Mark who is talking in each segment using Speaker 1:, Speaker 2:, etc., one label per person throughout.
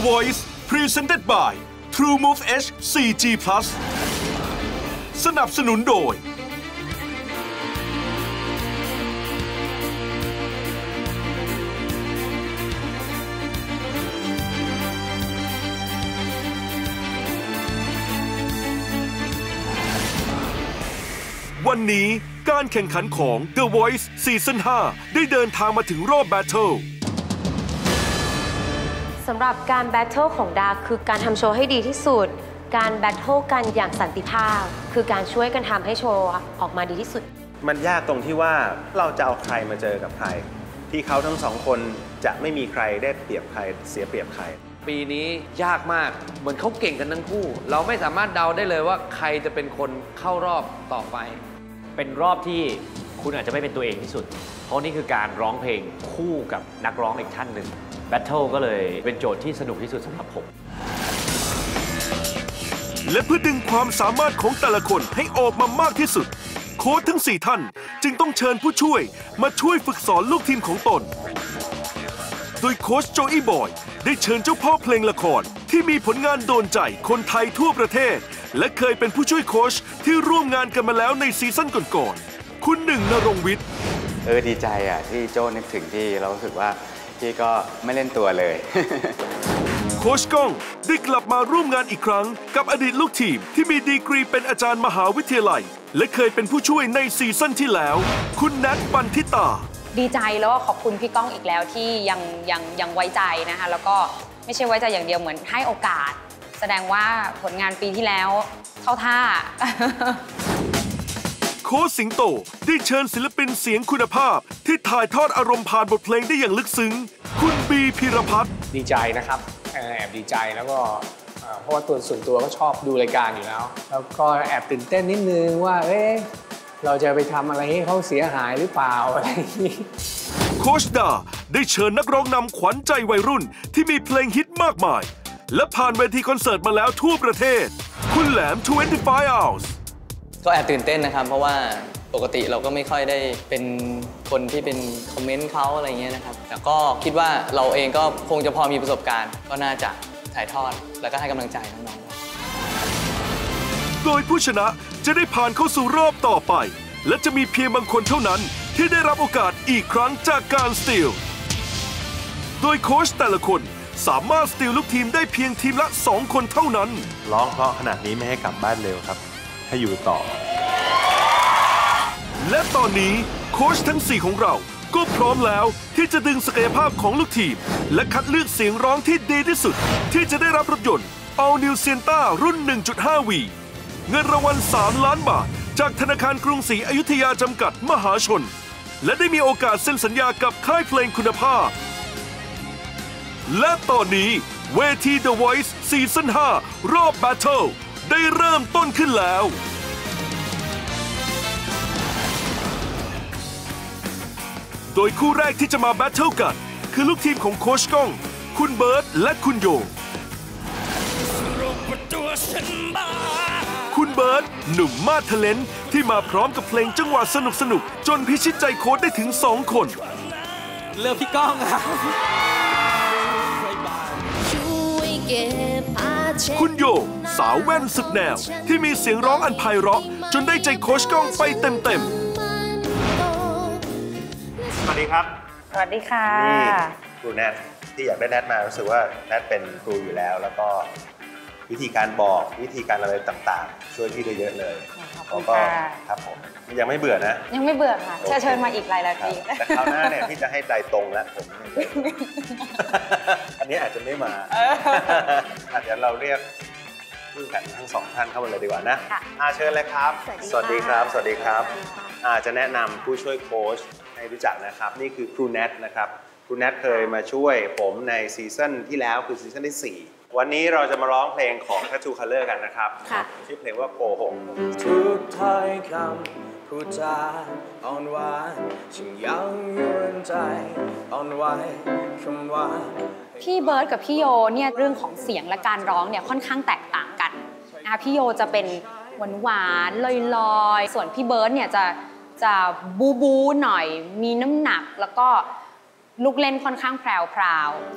Speaker 1: Voice Presented by TrueMove H 4G Plus สนับสนุนโดย วันนี้การแข่งขันของ The Voice ซีซั่น5ได้เดินทางมาถึงรอบแบทเทิล
Speaker 2: สำหรับการ Battle ของดาคือการทำโชว์ให้ดีที่สุด การ Battle กันอย่างสันติภาพ คือการช่วยกันทำให้โชว์ออกมาดีที่สุด
Speaker 3: มันยากตรงที่ว่าเราจะเอาใครมาเจอกับใคร ที่เขาทั้งสองคนจะไม่มีใครได้เปรียบใครเสียเปรียบใคร
Speaker 4: ปีนี้ยากมากเหมือนเขาเก่งกันทั้งคู่ เราไม่สามารถเดาได้เลยว่าใครจะเป็นคนเข้ารอบต่อไป
Speaker 5: เป็นรอบที่ คุณอาจจะไม่เป็นตัวเองที่สุด เพราะนี่คือการร้องเพลงคู่กับนักร้องอีกท่านหนึ่งแบทเทิลก็เลยเป็นโจทย์ที่สนุกที่สุดสำหรับผม
Speaker 1: และเพื่อดึงความสามารถของแต่ละคนให้ออกมามากที่สุด โค้ชทั้ง 4 ท่านจึงต้องเชิญผู้ช่วยมาช่วยฝึกสอนลูกทีมของตน โดยโค้ชโจอี้บอย ได้เชิญเจ้าพ่อเพลงละคร ที่มีผลงานโดนใจคนไทยทั่วประเทศ และเคยเป็นผู้ช่วยโค้ชที่ร่วมงานกันมาแล้วในซีซั่นก่อนๆ คุณหนึ่งนรงค์วิทย์
Speaker 6: เออดีใจอะที่โจ้นึกถึงพี่เรารู้สึกว่าพี่ก็ไม่เล่นตัวเลย
Speaker 1: โค้ชก้องได้กลับมาร่วมงานอีกครั้ง กับอดีตลูกทีมที่มีดีกรีเป็นอาจารย์มหาวิทยาลัย และเคยเป็นผู้ช่วยในซีซั่นที่แล้ว คุณแนทปันทิตา
Speaker 7: ดีใจแล้วก็ขอบคุณพี่ก้องอีกแล้วที่ยังยังยังไว้ใจนะคะ แล้วก็ไม่ใช่ไว้ใจอย่างเดียวเหมือนให้โอกาส แสดงว่าผลงานปีที่แล้วเข้าท่า
Speaker 1: โค้ชสิงโต ได้เชิญศิลปินเสียงคุณภาพ ที่ถ่ายทอดอารมณ์ผ่านบทเพลงได้อย่างลึกซึ้ง คุณบีพิรพัฒน์
Speaker 8: ดีใจนะครับเอ่อแอบดีใจแล้วก็เอ่อเพราะว่าตัวส่วนตัวก็ชอบดูรายการอยู่แล้ว แล้วก็แอบตื่นเต้นนิดนึงว่าเอ๊ะเราจะไปทำอะไรให้เขาเสียหายหรือเปล่าอะไรอย่างนี้
Speaker 1: โค้ชดาได้เชิญนักร้องนำขวัญใจวัยรุ่นที่มีเพลงฮิตมากมาย และผ่านเวทีคอนเสิร์ตมาแล้วทั่วประเทศ คุณแหลม 25 hours
Speaker 9: ก็แอบตื่นเต้นนะครับ เพราะว่าปกติเราก็ไม่ค่อยได้เป็นคนที่เป็นคอมเมนต์เขาอะไรเงี้ยนะครับแต่ก็คิดว่าเราเองก็คงจะพอมีประสบการณ์ ก็น่าจะถ่ายทอด แล้วก็ให้กำลังใจน้องๆได้
Speaker 1: โดยผู้ชนะจะได้ผ่านเข้าสู่รอบต่อไป และจะมีเพียงบางคนเท่านั้น ที่ได้รับโอกาสอีกครั้งจากการสตีลโดยโค้ชแต่ละคนสามารถสตีลลูกทีมได้เพียงทีมละ 2 คนเท่านั้น
Speaker 3: ร้องเพราะขนาดนี้ไม่ให้กลับบ้านเร็วครับ ให้อยู่ต่อ
Speaker 1: และตอนนี้โค้ชทั้ง 4 ของเรา ก็พร้อมแล้วที่จะดึงศักยภาพของลูกทีม และคัดเลือกเสียงร้องที่ดีที่สุด ที่จะได้รับรถยนต์ All New Sienna รุ่น 1.5V เงินรางวัล 3 ล้านบาท จากธนาคารกรุงศรีอยุธยาจำกัดมหาชน และได้มีโอกาสเซ็นสัญญากับค่ายเพลงคุณภาพ และตอนนี้เวที The Voice ซีซั่น5รอบ Battle ได้เริ่มต้นขึ้นแล้ว โดยคู่แรกที่จะมาแบทเทิลกัน คือลูกทีมของโคชก้อง คุณเบิร์ตและคุณโย คุณเบิร์ตหนุ่มมาดเทเลนต์ที่มาพร้อมกับเพลงจังหวะสนุกสนุกๆจนพิชิตใจโค้ดได้ถึง2คน
Speaker 4: เลือกพี่ก้องอะ
Speaker 1: คุณโย สาวแว่นสุดแนว ที่มีเสียงร้องอันไพเราะ จนได้ใจโคชก้องไปเต็ม
Speaker 3: สวัสดีครับ
Speaker 7: สวัสดีค่ะ
Speaker 3: นี่ครูแนทที่อยากได้แนทมารู้สึกว่าแนทเป็นครูอยู่แล้ว แล้วก็วิธีการบอกวิธีการอะไรต่างๆ ช่วยพี่ได้เยอะเลย
Speaker 7: ขอบคุณ
Speaker 3: ก็
Speaker 7: ค่ะ
Speaker 3: ครับผมยังไม่เบื่อนะ
Speaker 7: ยังไม่เบื่อค่ะ
Speaker 3: โอเค
Speaker 7: เชิญเชิญมาอีกหลายหลาย
Speaker 3: ครั
Speaker 7: ปี
Speaker 3: บแต่คราวหน้าเนี่ยพี่จะให้ใจตรงแล้วผมไม่เคยอันนี้อาจจะไม่มาอาจจะเดี๋ยวเราเรียก ผู้แข่งขันทั้งสองท่านเข้ามาเลยดีกว่านะ
Speaker 7: ค่ะ
Speaker 3: อาเชิญเลยครับ
Speaker 7: สวัสดี
Speaker 3: ครับ
Speaker 7: ค่ะ
Speaker 3: สวัสดีครับอาจะแนะนำผู้ช่วยโค้ชให้รู้จักนะครับ นี่คือครูแนทนะครับครูแนทเคยมาช่วยผมในซีซั่นที่แล้วคือซีซั่นที่ 4 วันนี้เราจะมาร้องเพลงของ Tattoo Color กันนะครับ
Speaker 7: ค่ะ
Speaker 3: ชื่อเพลงว่าโกหก
Speaker 9: ทุกถ้อยคำพูดจาอ่อนหวานฉันยังยวนใจอ่อนไหวคำหวาน
Speaker 7: พี่เบิร์ดกับพี่โยเนี่ยเรื่องของเสียงและการร้องเนี่ยค่อนข้างแตกต่างกั นนะคะพี่โยจะเป็นหวานหวานๆลอยๆส่วนพี่เบิร์ดเนี่ยจะจะบูบูหน่อย มีน้ำหนักแล้วก็ลูกเล่นค่อนข้างแพรวๆ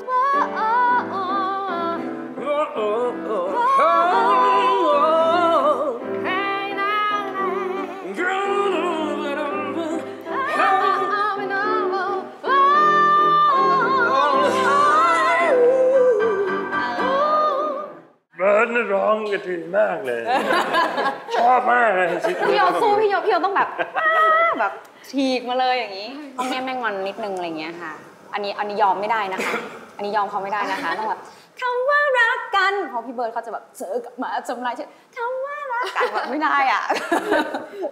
Speaker 10: เบิร์ดนี่ ร้องกันดีมากเลย ชอบมากเลยสิ
Speaker 7: พี่โยสู้พี่โยพี่โยต้องแบบอ้าแบบฉีกมาเลยอย่างนี้ต้องแม่แม่งอนนิดนึงอะไรเงี้ยค่ะ อันนี้อันนี้ยอมไม่ได้นะคะ อันนี้ยอมเขาไม่ได้นะคะต้องแบบคำว่ารักกันเพราะพี่เบิร์ดเขาจะแบบเจอกับหมาจำลายเชื่อคำว่ารักกันแบบไม่ได้อะ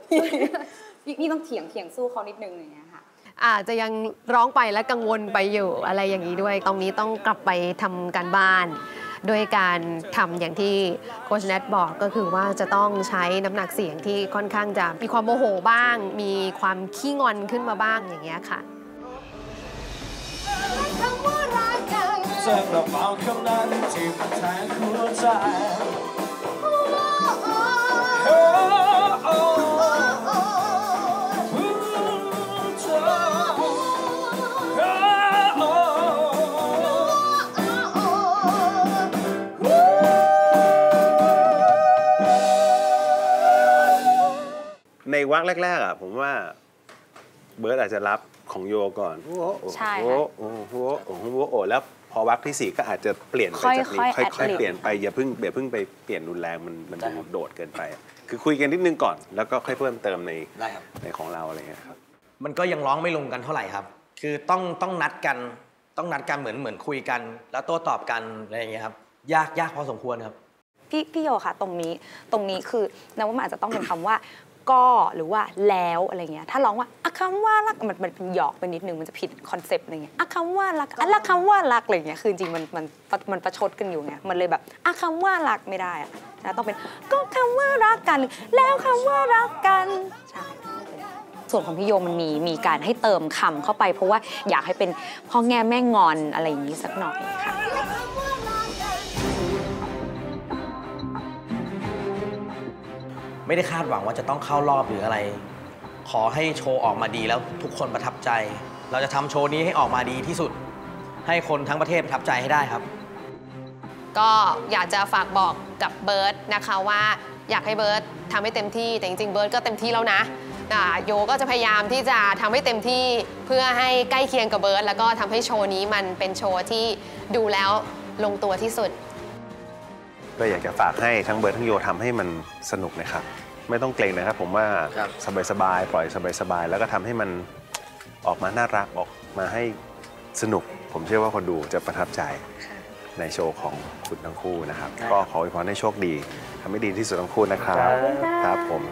Speaker 7: พี่พี่ต้องเถียงเถียงสู้เขานิดนึงอย่างเงี้ยค่ะ
Speaker 2: อาจจะยังร้องไปและกังวลไปอยู่อะไรอย่างนี้ด้วย ตรงนี้ต้องกลับไปทำการบ้าน ด้วยการทำอย่างที่โคชแนทบอกก็คือว่าจะต้องใช้น้ำหนักเสียงที่ค่อนข้างจะมีความโมโหบ้าง มีความขี้งอนขึ้นมาบ้างอย่างเงี้ยค่ะ
Speaker 11: เจอกระเบาคำนั้นที่มันแทงหัวใจ
Speaker 3: ในวักแรกๆอะผมว่าเบิร์ดอาจจะรับของโยก่อนโอ้โห
Speaker 7: ใช่
Speaker 3: โอ้
Speaker 7: ค่ะ
Speaker 3: โหโอ้โหโอ้โหโอ้โหแล้วพอวักที่สี่ก็อาจจะเปลี่ยนไปจากนี้
Speaker 7: ค่อยๆ
Speaker 3: ค่อย
Speaker 7: add
Speaker 3: ๆเปลี่ยนไปอย่าเพิ่งอย่าเพิ่งไปเปลี่ยนรุนแรงมันมันดูโดดเกินไปอะคือคุยกันนิดนึงก่อน แล้วก็ค่อยเพิ่มเติมใน
Speaker 12: ได้ครับ
Speaker 3: ในของเราอะไรเงี้ยครับ
Speaker 12: มันก็ยังร้องไม่ลงกันเท่าไหร่ครับ คือต้องต้องนัดกัน ต้องนัดกันเหมือนเหมือนคุยกัน แล้วโต้ตอบกันอะไรอย่างเงี้ยครับ ยากยากพอสมควรครับ
Speaker 7: พี่พี่โยค่ะตรงนี้ตรงนี้คือนะว่ามันอาจจะต้องเป็นคำว่า ก็หรือว่าแล้วอะไรเงี้ยถ้าร้องว่าอะคำว่ารักมันมันเป็นหยอกไปนิดนึงมันจะผิดคอนเซปต์อะไรเงี้ยอะคำว่ารักอะละคำว่ารักอะไรเงี้ยคือจริงๆมันมันมันประชดกันอยู่ไงมันเลยแบบอะคำว่ารักไม่ได้อะนะต้องเป็นก็คำว่ารักกัน แล้วคำว่ารักกันใช่ส่วนของพี่โยมันมีมีการให้เติมคำเข้าไป เพราะว่าอยากให้เป็นพ่อแง่แม่งอนอะไรอย่างนี้สักหน่อยค่ะ
Speaker 12: ไม่ได้คาดหวังว่าจะต้องเข้ารอบหรืออะไร ขอให้โชว์ออกมาดีแล้วทุกคนประทับใจ เราจะทำโชว์นี้ให้ออกมาดีที่สุด ให้คนทั้งประเทศประทับใจให้ได้ครับ
Speaker 2: ก็อยากจะฝากบอกกับเบิร์ตนะคะว่าอยากให้เบิร์ตทำให้เต็มที่แต่จริงๆเบิร์ตก็เต็มที่แล้วนะอ่าโยก็จะพยายามที่จะทำให้เต็มที่เพื่อให้ใกล้เคียงกับเบิร์ตแล้วก็ทำให้โชว์นี้มันเป็นโชว์ที่ดูแล้วลงตัวที่สุด
Speaker 3: ก็อยากจะฝากให้ทั้งเบิร์ดทั้งโยทำให้มันสนุกนะครับ ไม่ต้องเกรงนะครับ ผมว่าสบายๆปล่อยสบายๆแล้วก็ทำให้มันออกมาน่ารักออกมาให้สนุก ผมเชื่อว่าคนดูจะประทับใจในโชว์ของคุณทั้งคู่นะครับ ก็ขออวยพรให้โชคดีทำให้ดีที่สุดทั้งคู่นะครับ ครับผม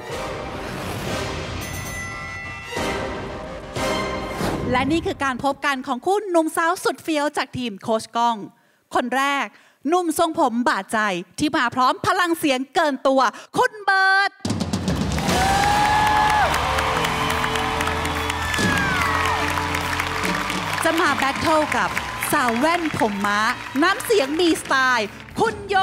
Speaker 13: และนี่คือการพบกันของคู่หนุ่มสาวสุดเฟี้ยวจากทีมโคชก้อง คนแรกห นุ่มทรงผมบาดใจที่มาพร้อมพลังเสียงเกินตัว คุณเบิร์ตจะมาแบทเทิลกับสาวแว่นผมม้า น้ำเสียงมีสไตล์ คุณโย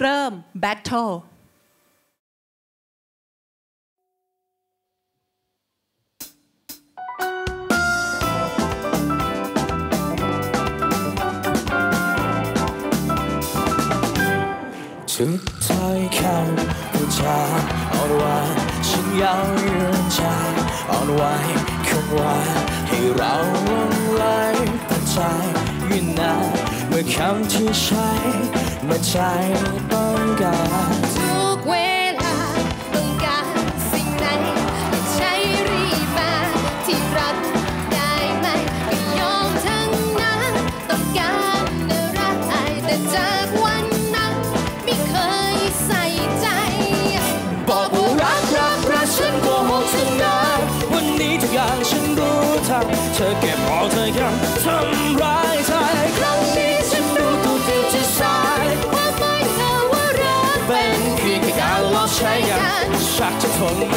Speaker 13: เริ่มแบทเทิล
Speaker 11: ทุกถ้อยคำพูดจาอ่อนหวานฉันยังยืนใจอ่อนไหวคงหวาให้เราลงไหลปัจใจยืนนานเมื่อคำที่ใช้ เมื่อใจ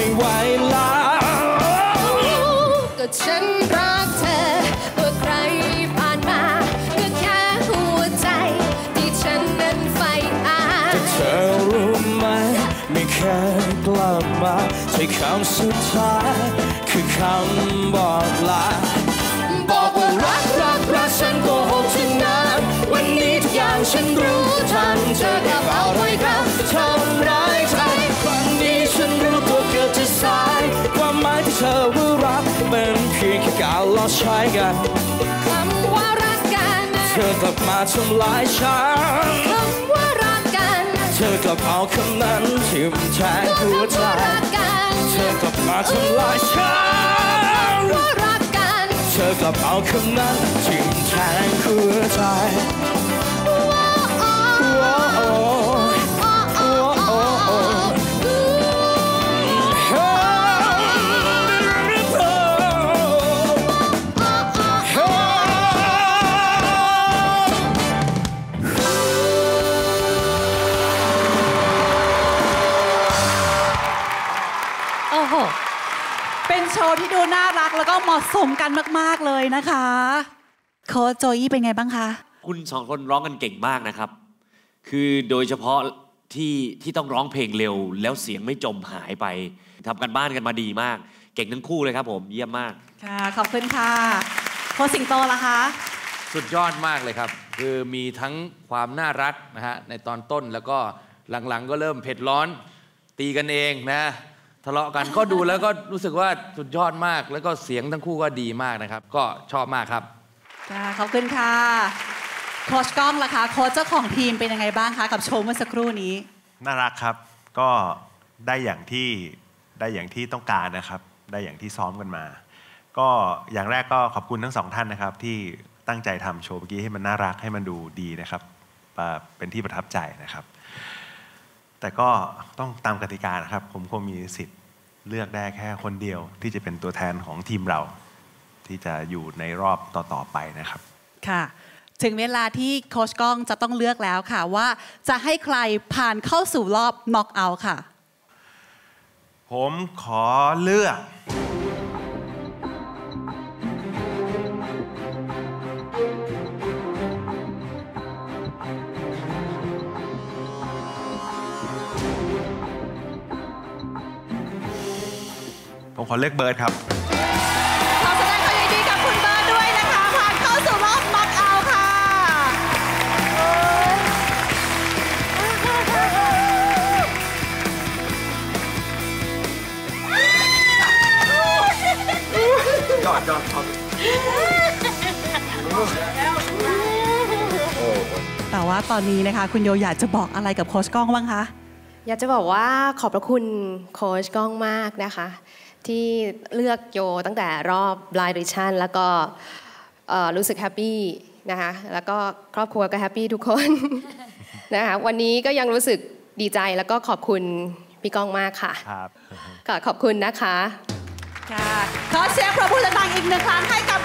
Speaker 11: ไม่
Speaker 14: ไหวแล้ก็ฉันรักเธอว่อใครผ่านมา
Speaker 11: ก็แค่หัวใจ ที่ฉันนั้นไฟอาเธอรู้
Speaker 14: ไหมม่เค
Speaker 11: ยกลับมา
Speaker 14: ใช้คำ
Speaker 11: สุดท้าย คือคำบอกลาบอกว่ารักรักรักฉันโกหกที่นานวันนี้ทุกอย่างฉันรู้ทันเธอ ลอกใช้กัน
Speaker 14: คำว่ารักกัน
Speaker 11: เธอกลับมาทำลายฉัน
Speaker 14: คำว่ารักกัน
Speaker 11: เธอกลับเอาคำนั้นทิ่มแทงหัวใจ
Speaker 14: รักกัน
Speaker 11: เธอกลับมาทำลายฉัน
Speaker 14: ว่ารักกัน
Speaker 11: เธอกลับเอาคำนั้นทิ่มแทงหัวใจ
Speaker 13: ดูน่ารักแล้วก็เหมาะสมกันมาก ๆ เลยนะคะโค้ชโจอี้เป็นไงบ้างคะ
Speaker 5: คุณสองคนร้องกันเก่งมากนะครับ คือโดยเฉพาะที่ที่ต้องร้องเพลงเร็ว แล้วเสียงไม่จมหายไปทำกันบ้านกันมาดีมาก เก่งทั้งคู่เลยครับผมเยี่ยมมาก
Speaker 13: ค่ะ ขอบคุณค่ะโค้ชสิงโตล่ะคะ
Speaker 4: สุดยอดมากเลยครับ คือมีทั้งความน่ารักนะฮะในตอนต้นแล้วก็หลังๆ ก็เริ่มเผ็ดร้อน ตีกันเองนะ ทะเลาะกันก็ดูแล้วก็รู้สึกว่าสุดยอดมาก แล้วก็เสียงทั้งคู่ก็ดีมากนะครับ ก็ชอบมากครับ
Speaker 13: ค่ะขอบคุณค่ะโค้ชก้องล่ะคะโค้ชเจ้าของทีมเป็นยังไงบ้างคะกับโชว์เมื่อสักครู่นี้
Speaker 3: น่ารักครับ ก็ได้อย่างที่ได้อย่างที่ต้องการนะครับ ได้อย่างที่ซ้อมกันมา ก็อย่างแรกก็ขอบคุณทั้งสองท่านนะครับ ที่ตั้งใจทำโชว์เมื่อกี้ให้มันน่ารักให้มันดูดีนะครับอ่าเป็นที่ประทับใจนะครับ แต่ก็ต้องตามกติกานะครับ ผมคงมีสิทธิ์เลือกได้แค่คนเดียว ที่จะเป็นตัวแทนของทีมเรา ที่จะอยู่ในรอบต่อ ๆ ไปนะครับ
Speaker 13: ค่ะ ถึงเวลาที่โค้ชก้องจะต้องเลือกแล้วค่ะว่าจะให้ใครผ่านเข้าสู่รอบน็อกเอาท์ค่ะ
Speaker 3: ผมขอเลือก ผมขอเลือกเบิร์ดครับ
Speaker 13: ขอแสดงความยินดีกับคุณเบิร์ดด้วยนะคะผ่านเข้าสู่รอบน็อกเอาท์ค่ะ
Speaker 3: ยอดยอดครับ
Speaker 13: แต่ว่าตอนนี้นะคะ คุณโยอยากจะบอกอะไรกับโค้ชก้องบ้างคะ
Speaker 2: อยากจะบอกว่าขอบพระคุณโค้ชก้องมากนะคะ ที่เลือกโยตั้งแต่รอบ Blind Audition แล้วก็เอ่อรู้สึก happy นะคะแล้วก็ครอบครัวก็ happy ทุกคนนะคะวันนี้ก็ยังรู้สึกดีใจแล้วก็ขอบคุณพี่ก้องมากค่ะ
Speaker 3: ครับ
Speaker 2: ค่ะขอบคุณนะคะ
Speaker 13: ค่ะขอเสียงปรบมือดังๆอีกหนึ่งครั้งให้กับ